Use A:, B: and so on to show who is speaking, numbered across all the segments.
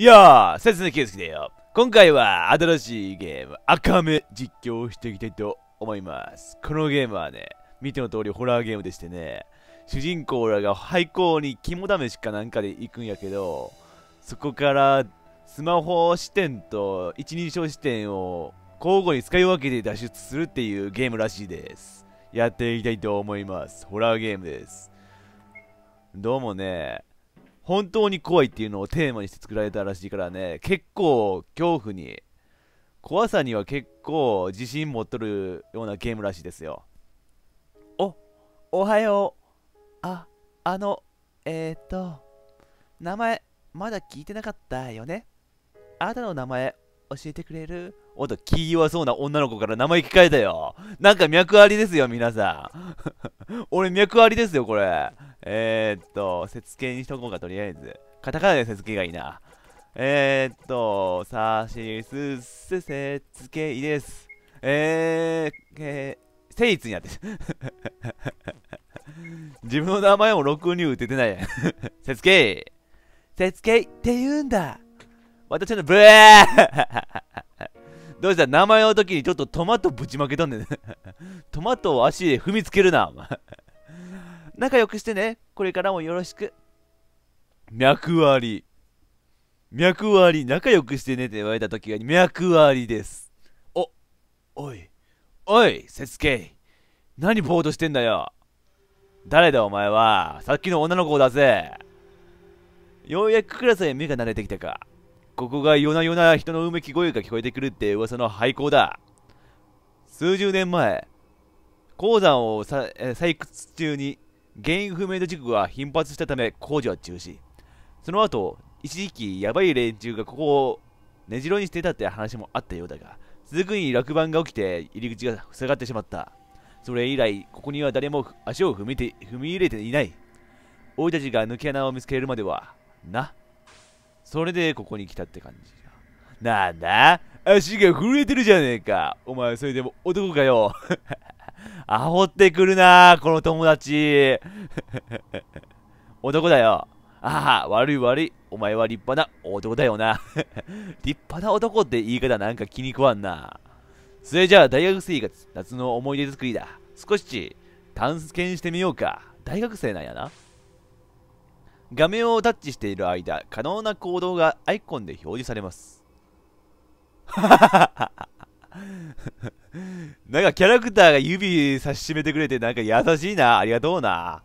A: いやー、説明圭介だよ。今回は新しいゲーム、赤目実況をしていきたいと思います。このゲームはね、見ての通りホラーゲームでしてね、主人公らが廃校に肝試しかなんかで行くんやけど、そこからスマホ視点と一人称視点を交互に使い分けて脱出するっていうゲームらしいです。やっていきたいと思います。ホラーゲームです。どうもね、本当に怖いっていうのをテーマにして作られたらしいからね、結構恐怖に、怖さには結構自信持っとるようなゲームらしいですよ。お、おはよう。あ、あの、えー、っと、名前、まだ聞いてなかったよね？あなたの名前、教えてくれる？おっと、気弱そうな女の子から名前聞かれたよ。なんか脈ありですよ、皆さん。俺脈ありですよ、これ。えー、っと、節形にしとこうか、とりあえず。カタカナで節形がいいな。えー、っと、さしすすせつけいです。えー、えー、せいつになって。自分の名前も録音に打ててない。せつけい。せつけいって言うんだ。私のブーどうした？名前の時にちょっとトマトぶちまけとんだよね。トマトを足で踏みつけるな、お前。仲良くしてね。これからもよろしく。脈あり。脈あり。仲良くしてねって言われた時が脈ありです。お、おい。おい、セスケイ。何ぼーっとしてんだよ。誰だお前は？さっきの女の子だぜ。ようやくクラスへ目が慣れてきたか。ここが夜な夜な人のうめき声が聞こえてくるって噂の廃校だ。数十年前、鉱山を採掘中に原因不明の事故が頻発したため工事は中止。その後、一時期ヤバい連中がここを根城にしてたって話もあったようだが、すぐに落盤が起きて入り口が塞がってしまった。それ以来、ここには誰も足を踏みて踏み入れていない。俺たちが抜け穴を見つけるまでは、な。それでここに来たって感じだ。なんだ？足が震えてるじゃねえか。お前それでも男かよ。煽ってくるなこの友達。男だよ。ああ、悪い悪い。お前は立派な男だよな。立派な男って言い方なんか気に食わんな。それじゃあ大学生活、夏の思い出作りだ。少し探検してみようか。大学生なんやな。画面をタッチしている間、可能な行動がアイコンで表示されます。なんかキャラクターが指差し締めてくれてなんか優しいな。ありがとうな。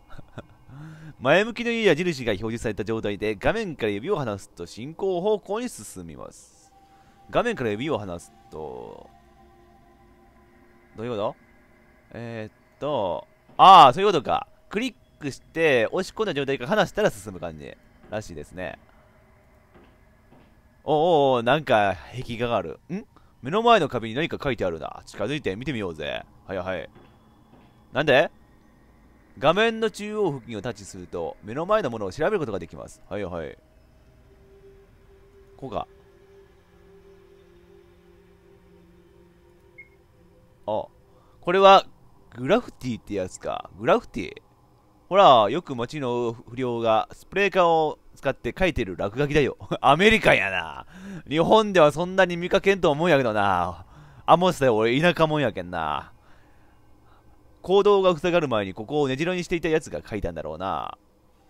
A: 前向きの矢印が表示された状態で画面から指を離すと進行方向に進みます。画面から指を離すと、どういうこと？えー、っと、ああ、そういうことか。クリックして押し込んだ状態から離したら進む感じらしいですね。おおおなんか壁画がある。ん？目の前の壁に何か書いてあるな。近づいて見てみようぜ。はいはい。なんで？画面の中央付近をタッチすると、目の前のものを調べることができます。はいはい。こうか。あ、これは、グラフティってやつか。グラフティ？ほら、よく街の不良がスプレー缶を使って書いてる落書きだよ。アメリカンやな。日本ではそんなに見かけんと思うんやけどな。あ、もうさ、俺田舎もんやけんな。行動が塞がる前にここを根城にしていたやつが書いたんだろうな。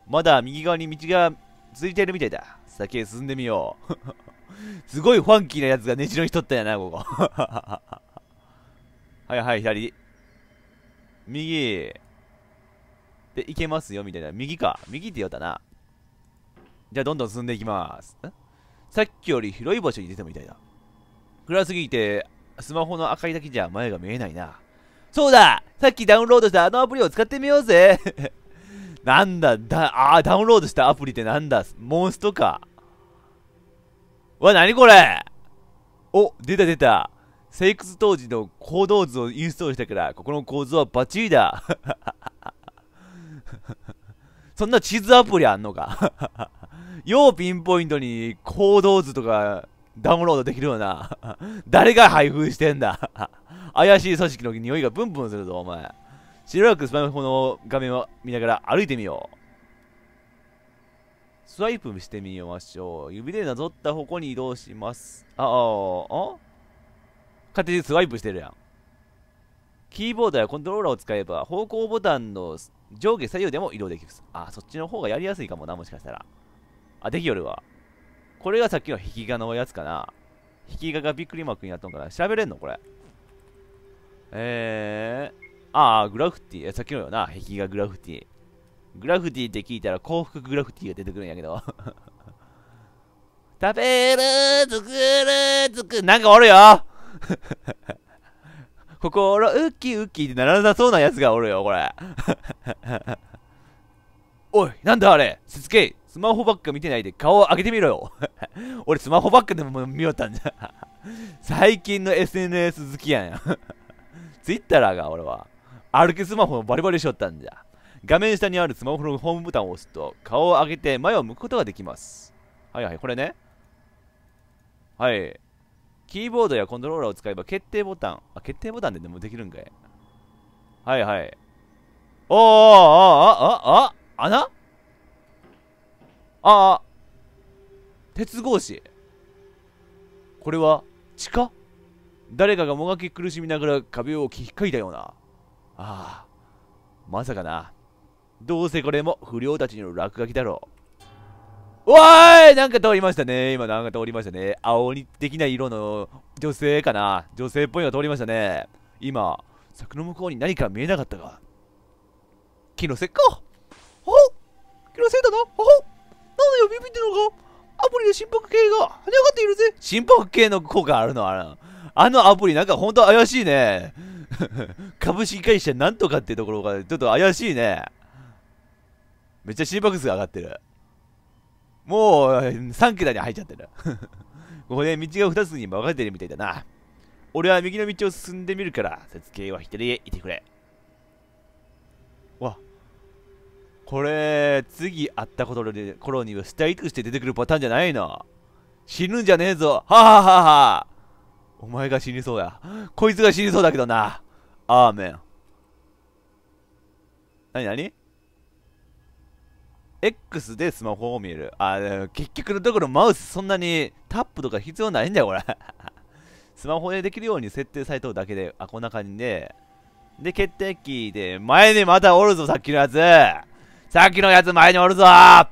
A: まだ右側に道が続いてるみたいだ。先へ進んでみよう。すごいファンキーなやつが根城にしとったんやな、ここ。はいはい、左。右。で、行けますよ、みたいな。右か。右って言おったな。じゃあ、どんどん進んでいきます。さっきより広い場所に出たみたいだ。暗すぎて、スマホの明かりだけじゃ前が見えないな。そうださっきダウンロードしたあのアプリを使ってみようぜ なんだ、だ、あー、ダウンロードしたアプリってなんだ？モンストか。わ、なにこれ？お、出た出た。セイクス当時の行動図をインストールしたから、ここの構図はバッチリだ。そんな地図アプリあんのか？ようピンポイントに行動図とかダウンロードできるよな？誰が配布してんだ？怪しい組織の匂いがブンブンするぞ、お前。しばらくスマホの画面を見ながら歩いてみよう。スワイプしてみましょう。指でなぞった方向に移動します。あ、あ、あ？勝手にスワイプしてるやん。キーボードやコントローラーを使えば方向ボタンの上下左右でも移動できる。あ、そっちの方がやりやすいかもな、もしかしたら。あ、できよるわ。これがさっきの引き画のやつかな。引き画がびっくりマークになっとんかな。調べれんの？これ。えー。ああ、グラフティ。さっきのよな。壁画グラフティ。グラフティって聞いたら幸福グラフティが出てくるんやけど。食べる、作る、作る。なんかおるよ心ウッキウッキってならなそうなやつがおるよ、これ。おい、なんだあれ？しつけスマホばっか見てないで顔を上げてみろよ。俺スマホばっかでも見よったんじゃ。最近の SNS 好きやんや。ツイッターが俺は。歩きスマホをバリバリしよったんじゃ。画面下にあるスマホのホームボタンを押すと顔を上げて前を向くことができます。はいはい、これね。はい。キーボードやコントローラーを使えば決定ボタン。あ、決定ボタンででもできるんかい。はいはい。おー、あ、あ、あ、あ、穴ああ、鉄格子。これは地下誰かがもがき苦しみながら壁を引っかいたような。ああ、まさかな。どうせこれも不良たちの落書きだろう。おーいなんか通りましたね。今なんか通りましたね。青鬼的な色の女性かな。女性っぽいのが通りましたね。今、柵の向こうに何か見えなかったが。気のせっか？ほ気のせいだな。ほなんだよ、ビビってんのか。アプリで心拍計が跳ね上がっているぜ。心拍計の効果あるの？あの、あのアプリなんかほんと怪しいね。株式会社なんとかってところがちょっと怪しいね。めっちゃ心拍数上がってる。もう、3桁に入っちゃってる。ここで道が2つに分かれてるみたいだな。俺は右の道を進んでみるから、設計は左へ行ってくれ。わ。これ、次会った頃に頃には死体として出てくるパターンじゃないの。死ぬんじゃねえぞ。はははは。お前が死にそうや。こいつが死にそうだけどな。アーメン。なになに X でスマホを見る。あ、結局のところマウスそんなにタップとか必要ないんだよ、これ。スマホでできるように設定されただけで、あ、こんな感じで。で、決定キーで、前にまたおるぞ、さっきのやつ。さっきのやつ前におるぞあ、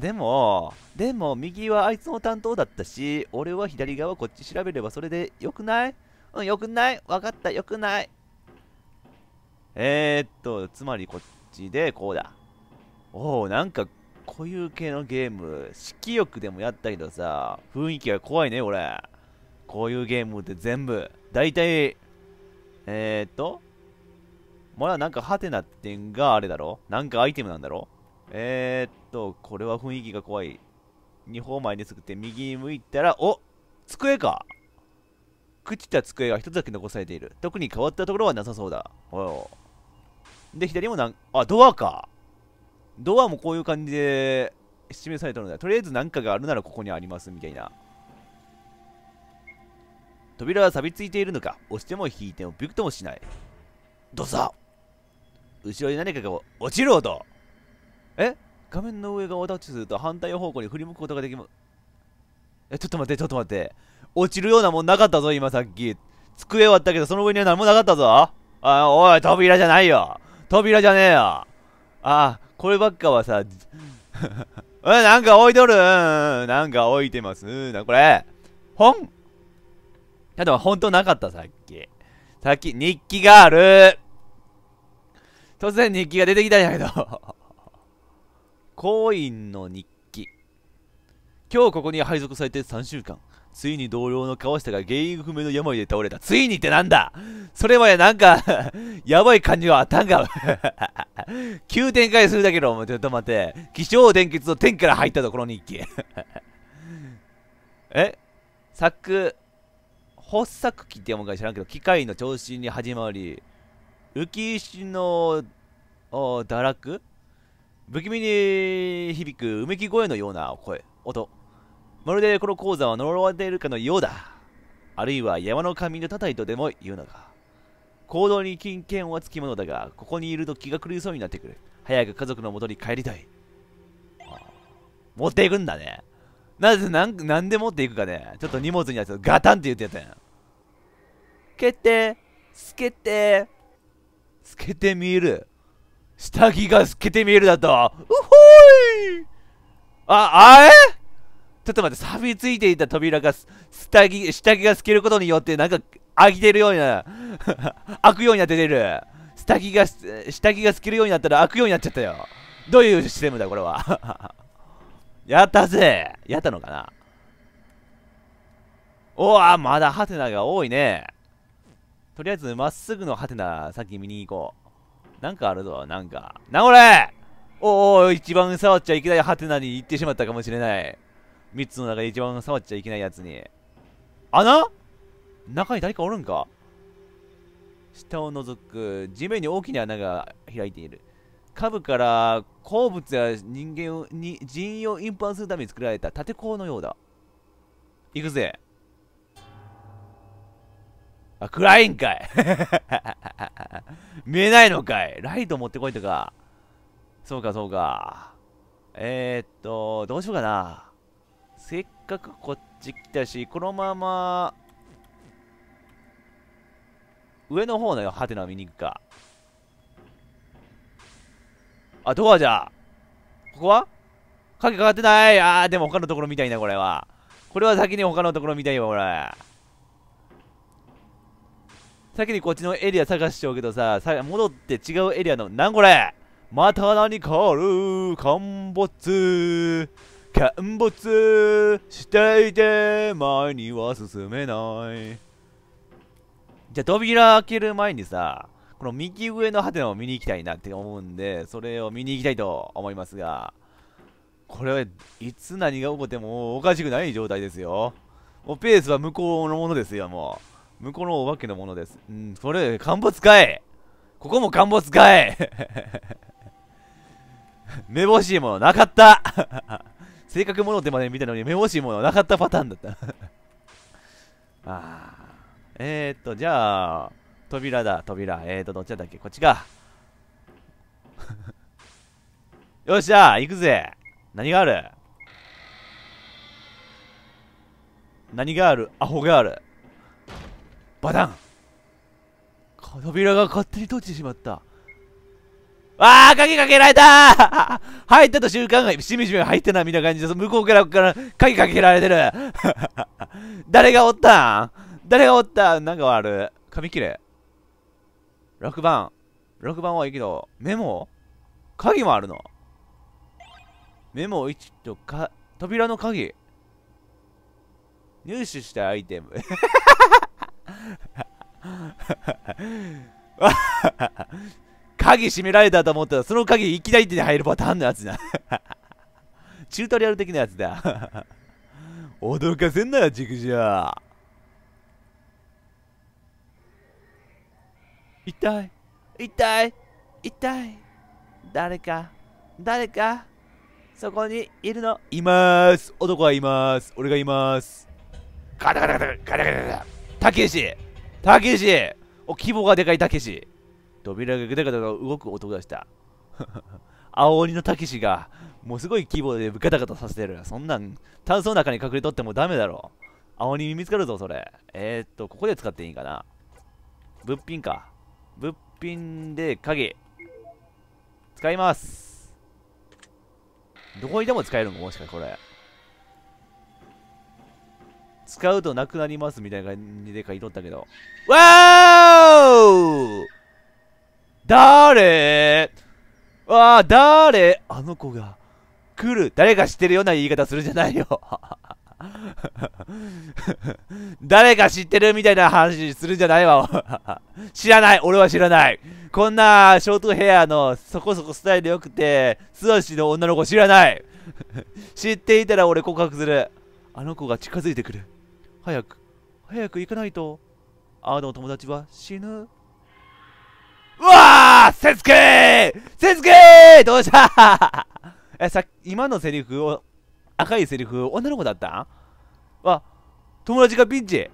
A: でも、でも、右はあいつの担当だったし、俺は左側こっち調べればそれでよくない？うん、よくない？わかった、よくない。えー、っと、つまりこっちでこうだ。おおなんかこういう系のゲーム色欲でもやったけどさ雰囲気が怖いね俺。こういうゲームって全部。大体えー、っとまだなんかハテナってんがあれだろ？なんかアイテムなんだろ？えー、っとこれは雰囲気が怖い。2歩前に作って右に向いたらお机か。朽ちた机が一つだけ残されている。特に変わったところはなさそうだ。おで左もなんあドアか。ドアもこういう感じで示されたので、とりあえず何かがあるならここにありますみたいな。扉は錆びついているのか押しても引いてもびくともしない。どうぞ後ろに何かが落ちる音え？画面の上がタッチすると反対方向に振り向くことができます。え、ちょっと待って、ちょっと待って。落ちるようなもんなかったぞ、今さっき。机割ったけど、その上には何もなかったぞ。あ、おい、扉じゃないよ。扉じゃねえよ。ああ、こればっかはさ、え、なんか置いとる？うんなんか置いてます？な、これ。本？や、でも本当なかった、さっき。さっき、日記がある突然日記が出てきたんやけど コインの日記。今日ここに配属されて3週間。ついに同僚の川下が原因不明の病で倒れた。ついにってなんだ？それまでなんか やばい感じはあったんか？急展開するだけど、ちょっと待って。気象電結の天から入ったところに日記。え？作、発作機って読むか知らんけど、機械の調子に始まり、浮石の、堕落？不気味に響くうめき声のような声、音。まるでこの鉱山は呪われているかのようだ。あるいは山の神の叩いとでも言うのか。行動に金券はつきものだが、ここにいると気が狂いそうになってくる。早く家族の元に帰りたい。持っていくんだね。なぜ、なん、なんで持っていくかね。ちょっと荷物にやつガタンって言ってやったやん。決定透けて透けて見える。下着が透けて見えるだと。うほーいあ、あえちょっと待って、錆びついていた扉が、下着、下着が透けることによって、なんか、開いてるような、開くようになって出る。下着が、下着が透けるようになったら開くようになっちゃったよ。どういうシステムだ、これは。やったぜやったのかなおわまだハテナが多いね。とりあえず、まっすぐのハテナ、先見に行こう。なんかあるぞ、なんか。な、これおお、一番触っちゃいけないハテナに行ってしまったかもしれない。3つの中で一番触っちゃいけないやつに。穴？中に誰かおるんか？下を覗く。地面に大きな穴が開いている。下部から鉱物や人間をに人員を運搬するために作られた縦鋼のようだ。行くぜ。あ、暗いんかい 見えないのかいライト持ってこいとか。そうか、そうか。えー、っと、どうしようかな。せっかくこっち来たし、このまま、上の方のハテナを見に行くか。あ、どこじゃここは？鍵かかってないあー、でも他のところ見たいな、これは。これは先に他のところ見たいわ、これ。先にこっちのエリア探しちゃうけどさ、さ戻って違うエリアの、なんこれ？また何かある？陥没陥没。していて前には進めない。じゃあ扉開ける前にさこの右上のハテナを見に行きたいなって思うんでそれを見に行きたいと思いますがこれはいつ何が起こってもおかしくない状態ですよ。もうペースは向こうのものですよもう。向こうのお化けのものです。うんそれ陥没かい。ここも陥没かい。めぼしいものなかった。性格ものってまで見たのにめぼしいものなかったパターンだった。あー。えー、っとじゃあ扉だ。扉。えー、っとどっちだっけ？こっちか。よっしゃ行くぜ。何がある？何がある？アホがある。バタン。扉が勝手に閉じてしまった。ああ鍵かけられた 入ってた瞬間がしみじみ入ってないみたいな感じで向こうからから鍵かけられてる。誰がおったん？誰がおった？んなんかある紙切れ。6番。6番はいいけどメモ？鍵もあるの。メモ1とか扉の鍵。入手したアイテム。鍵閉められたと思ったら、その鍵いきなり手に入るパターンのやつだ。チュートリアル的なやつだ。驚かせんなよ、ジグジャー。痛い、痛い、痛い。誰か、誰か、そこにいるの。いまーす。男はいまーす。俺がいまーす。ガタガタガタガタガタガタ。たけしたけしお、規模がでかいたけし。扉がガタガタ動く音がした。青鬼のたけしが、もうすごい規模でガタガタさせてる。そんなん、炭素の中に隠れとってもダメだろ。青鬼見つかるぞ、それ。えー、っと、ここで使っていいかな。物品か。物品で鍵。使います。どこにでも使えるの？もしかしてこれ。使うとなくなりますみたいな感じで書いとったけど。わー誰？わあ、誰？あの子が来る。誰か知ってるような言い方するんじゃないよ。誰か知ってるみたいな話するんじゃないわ。知らない。俺は知らない。こんなショートヘアのそこそこスタイル良くて、素足の女の子知らない。知っていたら俺告白する。あの子が近づいてくる。早く、早く行かないと。あの友達は死ぬ。ーセスケーセスケーどうした？え、さ今のセリフを、赤いセリフ、女の子だった？んわ、友達がピンチ。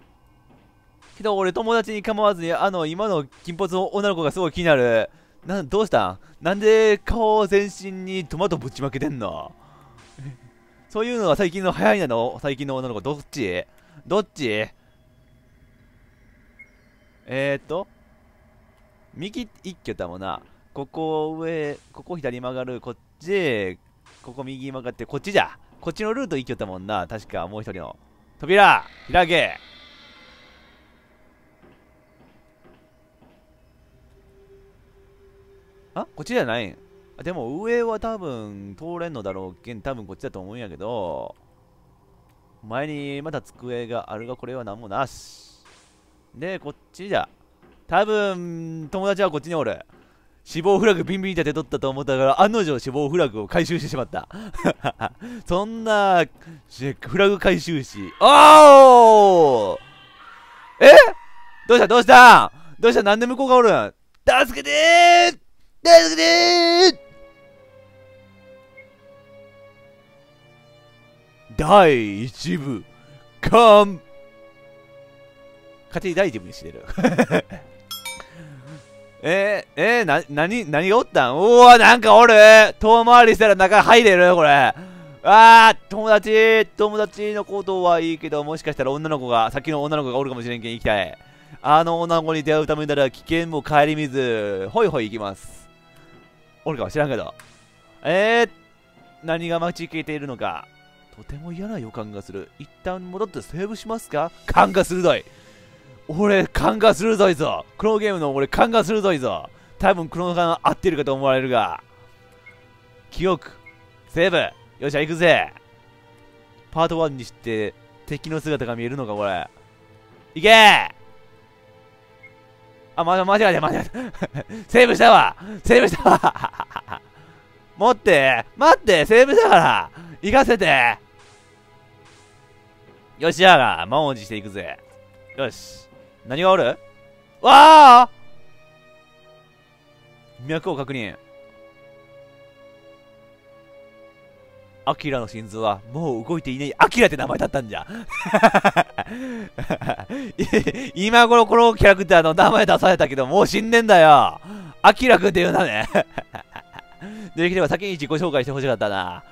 A: けど俺友達に構わずに、あの、今の金髪の女の子がすごい気になる。な、どうした？んなんで顔全身にトマトぶちまけてんの？そういうのは最近の早いなの？最近の女の子どっち？どっち？えー、っと右一挙だもんな。ここ上ここ左曲がるこっちここ右曲がってこっちじゃ。こっちのルート一挙だもんな。確かもう一人の。扉開け。あこっちじゃない？んでも上は多分通れんのだろうけん多分こっちだと思うんやけど。前にまだ机があるがこれは何もなし。でこっちじゃ。多分友達はこっちにおる。死亡フラグビンビン立て取ったと思ったから案の定死亡フラグを回収してしまった。そんなフラグ回収しおー！え？どうした？どうした？どうした？なんで向こうがおるん？助けてー！助けてー！第1部完。勝手に第1部にしてる。えー、えー、な、なに、何がおったん？おおなんかおる遠回りしたら中入れる？これ。あー、友達、友達のことはいいけど、もしかしたら女の子が、さっきの女の子がおるかもしれんけん行きたい。あの女の子に出会うためなら危険も顧みず、ほいほい行きます。おるかも知らんけど。えー、何が待ち受けているのか。とても嫌な予感がする。一旦戻ってセーブしますか？勘が鋭い。俺、勘が鋭いぞ。このゲームの俺、勘が鋭いぞ。多分、この勘合ってるかと思われるが。記憶、セーブ。よっしゃ、行くぜ。パート1にして敵の姿が見えるのか、これ。いけーあ、まだ、間違えた、間違えた。セーブしたわセーブしたわ 持って待ってセーブしたから行かせてよしやが、満を持していくぜ。よし。何がおる？わあ脈を確認。アキラの心臓はもう動いていない。アキラって名前だったんじゃ。今頃このキャラクターの名前出されたけど、もう死んでんだよ。アキラくんって言うんだね。できれば先に自己紹介してほしかったな。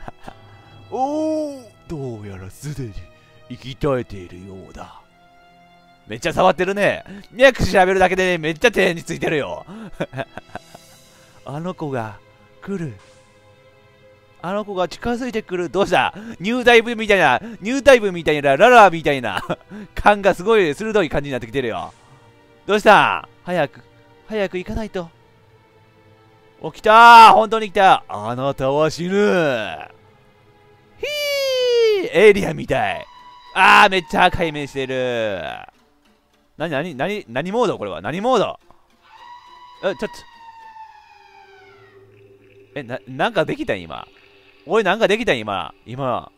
A: おおどうやらすでに生き絶えているようだ。めっちゃ触ってるね。脈調べるだけでね、めっちゃ手についてるよ。あの子が来る。あの子が近づいてくる。どうした？ニューダイブみたいな、ニューダイブみたいな、ララみたいな 感がすごい鋭い感じになってきてるよ。どうした？早く、早く行かないと。起きた本当に来たあなたは死ぬひーエイリアンみたいあーめっちゃ赤い目してるなになになに何モード？これは。何モード？えちょっと。えななんかできた今。俺なんかできた今。今。